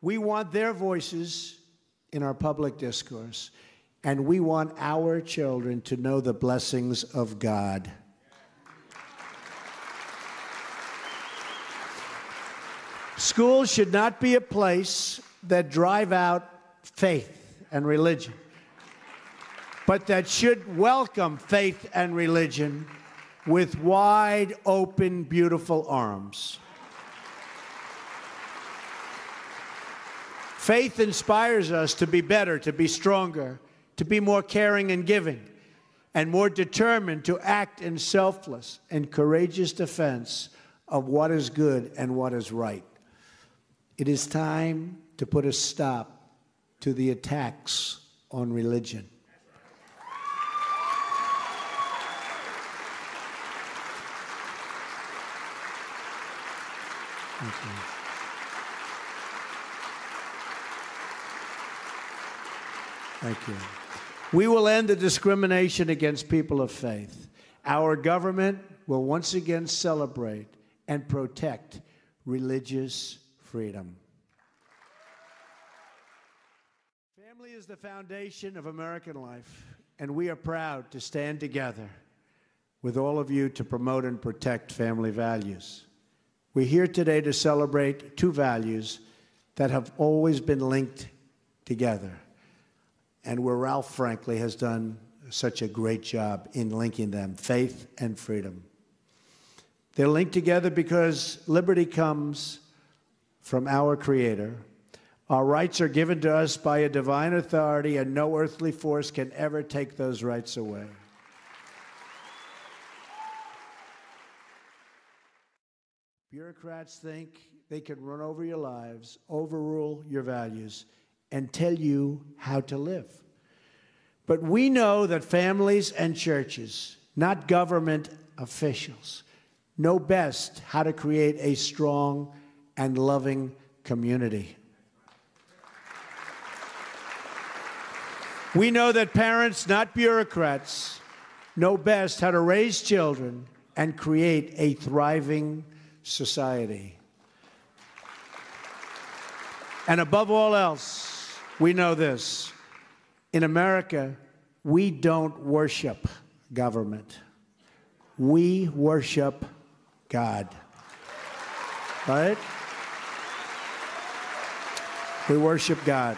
We want their voices in our public discourse, and we want our children to know the blessings of God. Schools should not be a place that drive out faith and religion, but that should welcome faith and religion with wide open, beautiful arms. Faith inspires us to be better, to be stronger, to be more caring and giving, and more determined to act in selfless and courageous defense of what is good and what is right. It is time to put a stop to the attacks on religion. Thank you. Thank you. We will end the discrimination against people of faith. Our government will once again celebrate and protect religious freedom. Family is the foundation of American life, and we are proud to stand together with all of you to promote and protect family values. We're here today to celebrate two values that have always been linked together and where Ralph, frankly, has done such a great job in linking them faith and freedom. They're linked together because liberty comes from our Creator. Our rights are given to us by a divine authority, and no earthly force can ever take those rights away. Bureaucrats think they can run over your lives, overrule your values, and tell you how to live. But we know that families and churches, not government officials, know best how to create a strong and loving community. We know that parents, not bureaucrats, know best how to raise children and create a thriving society. And above all else, we know this. In America, we don't worship government. We worship God. Right? We worship God.